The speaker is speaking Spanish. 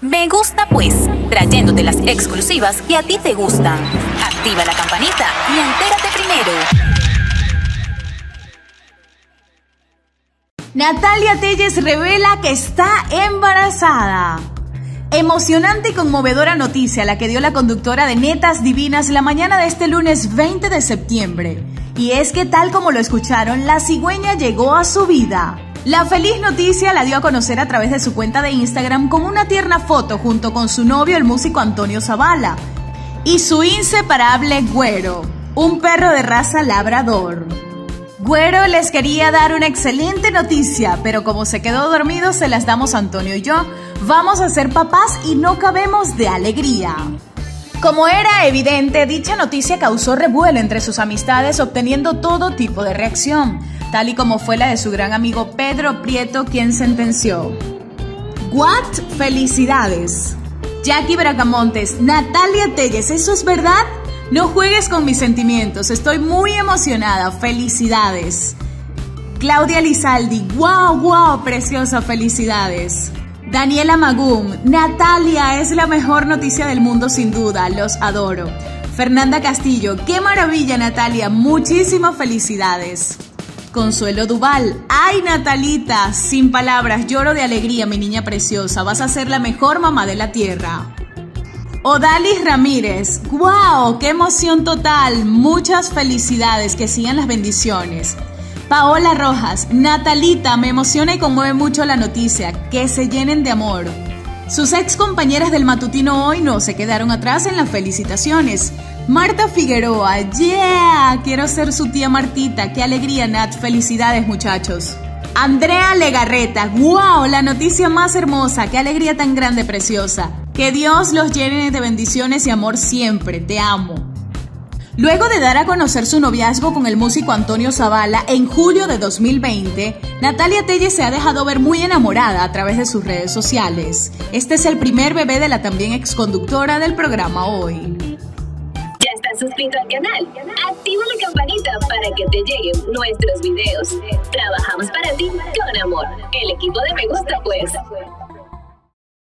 Me gusta pues, trayéndote las exclusivas que a ti te gustan. Activa la campanita y entérate primero. Natalia Telles revela que está embarazada. Emocionante y conmovedora noticia la que dio la conductora de Netas Divinas la mañana de este lunes 20 de septiembre. Y es que tal como lo escucharon, la cigüeña llegó a su vida. La feliz noticia la dio a conocer a través de su cuenta de Instagram con una tierna foto junto con su novio, el músico Antonio Zavala, y su inseparable Güero, un perro de raza labrador. Güero les quería dar una excelente noticia, pero como se quedó dormido se las damos Antonio y yo. Vamos a ser papás y no cabemos de alegría. Como era evidente, dicha noticia causó revuelo entre sus amistades, obteniendo todo tipo de reacción tal y como fue la de su gran amigo Pedro Prieto, quien sentenció. What? Felicidades. Jackie Bracamontes, Natalia Telles, ¿eso es verdad? No juegues con mis sentimientos, estoy muy emocionada, felicidades. Claudia Lizaldi, wow, wow, preciosa, felicidades. Daniela Magún, Natalia es la mejor noticia del mundo sin duda, los adoro. Fernanda Castillo, qué maravilla Natalia, muchísimas felicidades. Consuelo Duval. Ay, Natalita, sin palabras, lloro de alegría, mi niña preciosa. Vas a ser la mejor mamá de la tierra. Odalis Ramírez. ¡Wow! ¡Qué emoción total! Muchas felicidades, que sigan las bendiciones. Paola Rojas. Natalita, me emociona y conmueve mucho la noticia. Que se llenen de amor. Sus ex compañeras del matutino hoy no se quedaron atrás en las felicitaciones. Marta Figueroa, yeah, quiero ser su tía Martita, qué alegría Nat, felicidades muchachos. Andrea Legarreta, wow, la noticia más hermosa, qué alegría tan grande, preciosa. Que Dios los llene de bendiciones y amor siempre, te amo. Luego de dar a conocer su noviazgo con el músico Antonio Zavala en julio de 2020, Natalia Telle se ha dejado ver muy enamorada a través de sus redes sociales. Este es el primer bebé de la también exconductora del programa Hoy suscrito al canal. Activa la campanita para que te lleguen nuestros videos. Trabajamos para ti con amor. El equipo de Me Gusta Pues.